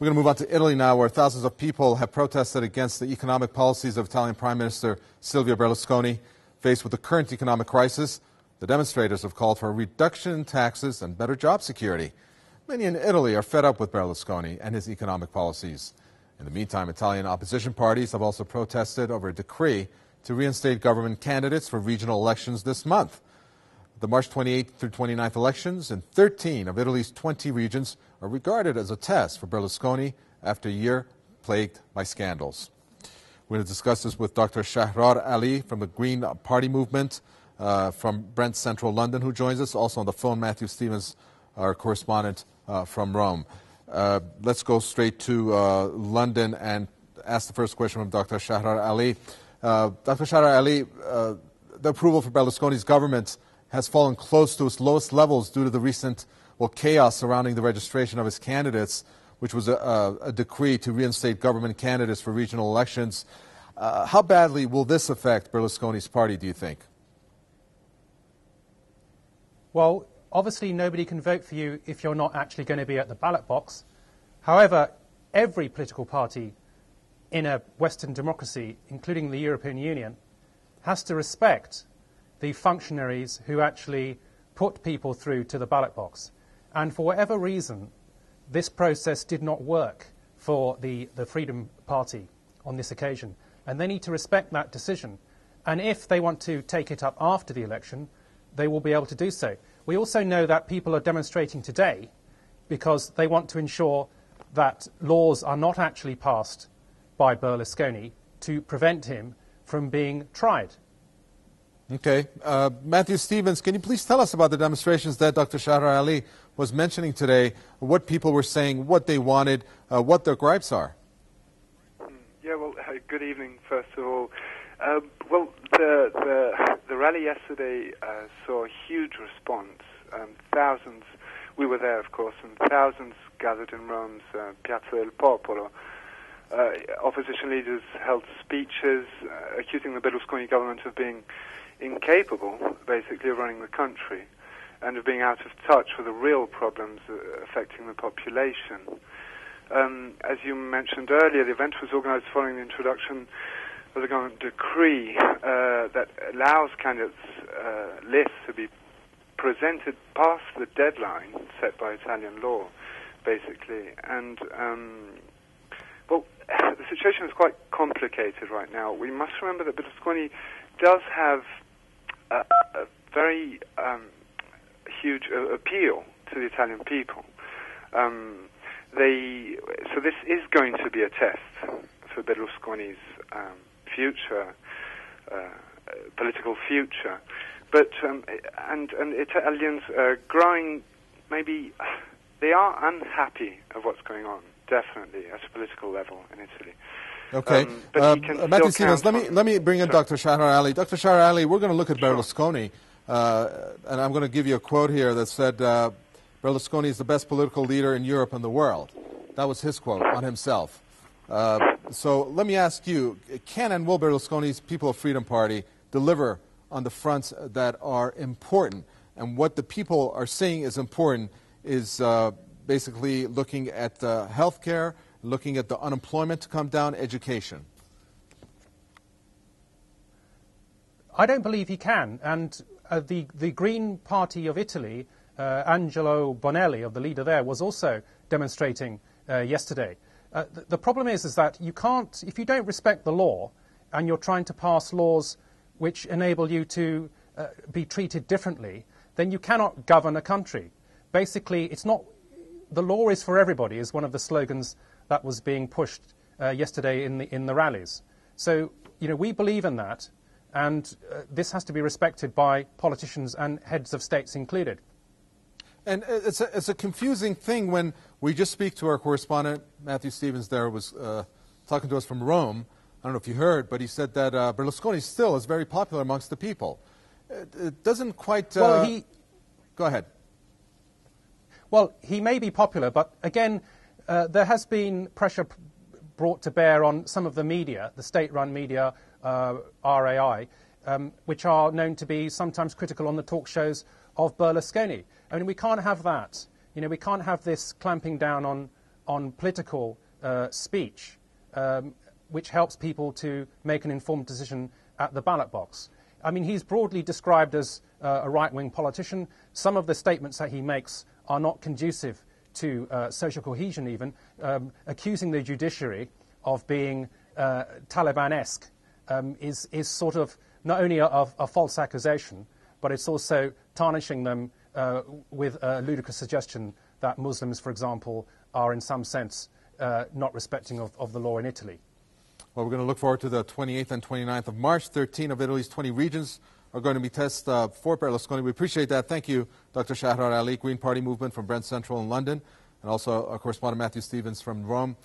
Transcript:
We're going to move on to Italy now, where thousands of people have protested against the economic policies of Italian Prime Minister Silvio Berlusconi. Faced with the current economic crisis, the demonstrators have called for a reduction in taxes and better job security. Many in Italy are fed up with Berlusconi and his economic policies. In the meantime, Italian opposition parties have also protested over a decree to reinstate government candidates for regional elections this month. The March 28th through 29th elections in 13 of Italy's 20 regions are regarded as a test for Berlusconi after a year plagued by scandals. We're going to discuss this with Dr. Shahrar Ali from the Green Party movement uh, from Brent Central London, who joins us. Also on the phone, Matthew Stevens, our correspondent uh, from Rome. Uh, let's go straight to uh, London and ask the first question from Dr. Shahrar Ali. Uh, Dr. Shahrar Ali, uh, the approval for Berlusconi's government has fallen close to its lowest levels due to the recent well, chaos surrounding the registration of his candidates, which was a, a, a decree to reinstate government candidates for regional elections. Uh, how badly will this affect Berlusconi's party, do you think? Well, obviously, nobody can vote for you if you're not actually going to be at the ballot box. However, every political party in a Western democracy, including the European Union, has to respect the functionaries who actually put people through to the ballot box. And for whatever reason, this process did not work for the, the Freedom Party on this occasion. And they need to respect that decision. And if they want to take it up after the election, they will be able to do so. We also know that people are demonstrating today because they want to ensure that laws are not actually passed by Berlusconi to prevent him from being tried. Okay. Uh, Matthew Stevens, can you please tell us about the demonstrations that Dr. Shahrar Ali was mentioning today, what people were saying, what they wanted, uh, what their gripes are? Yeah, well, uh, good evening, first of all. Um, well, the, the, the, rally yesterday uh, saw a huge response. Um, thousands, we were there, of course, and thousands gathered in Rome's uh, Piazza del Popolo. Uh, opposition leaders held speeches accusing the Berlusconi government of being incapable, basically, of running the country and of being out of touch with the real problems affecting the population. Um, as you mentioned earlier, the event was organized following the introduction of the government decree uh, that allows candidates' uh, lists to be presented past the deadline set by Italian law, basically. And, um, well, the situation is quite complicated right now. We must remember that Berlusconi does have a, a very um, huge uh, appeal to the Italian people. Um, they, so this is going to be a test for Berlusconi's um, future, uh, political future. But um, and and Italians are growing, maybe they are unhappy of what's going on. Definitely at a political level in Italy. Okay. Um, uh, Matthew Stevens, let me, let me bring in sure. Dr. Shahrar Ali. Dr. Shahrar Ali, we're going to look at sure. Berlusconi, and I'm going to give you a quote here that said uh, Berlusconi is the best political leader in Europe and the world. That was his quote on himself. Uh, so let me ask you, can and will Berlusconi's People of Freedom Party deliver on the fronts that are important? And what the people are saying is important is uh, basically looking at health care, looking at the unemployment to come down, education? I don't believe he can. And uh, the, the Green Party of Italy, uh, Angelo Bonelli, of the leader there, was also demonstrating uh, yesterday. Uh, the, the, problem is, is that you can't, if you don't respect the law and you're trying to pass laws which enable you to uh, be treated differently, then you cannot govern a country. Basically, it's not, the law is for everybody, is one of the slogans that was being pushed yesterday in the, in the rallies. So, you know, we believe in that, and uh, this has to be respected by politicians and heads of states included. And it's a, it's a confusing thing when we just speak to our correspondent, Matthew Stevens, there was uh, talking to us from Rome. I don't know if you heard, but he said that uh, Berlusconi still is very popular amongst the people. It, it doesn't quite. well, uh, he. Go ahead. Well, he may be popular, but again, uh, there has been pressure brought to bear on some of the media, the state-run media, uh, RAI, um, which are known to be sometimes critical on the talk shows of Berlusconi. I mean, we can't have that. You know, we can't have this clamping down on, on political uh, speech, um, which helps people to make an informed decision at the ballot box. I mean, he's broadly described as uh, a right wing politician. Some of the statements that he makes are not conducive to uh, social cohesion, even, um, accusing the judiciary of being uh, Taliban esque um, is, is sort of not only a, a, false accusation, but it's also tarnishing them uh, with a ludicrous suggestion that Muslims, for example, are in some sense uh, not respecting of, of the law in Italy. Well, we're going to look forward to the 28th and 29th of March. 13 of Italy's 20 regions are going to be tested uh, for Berlusconi. We appreciate that. Thank you, Dr. Shahrar Ali, Green Party Movement from Brent Central in London, and also our correspondent Matthew Stevens from Rome.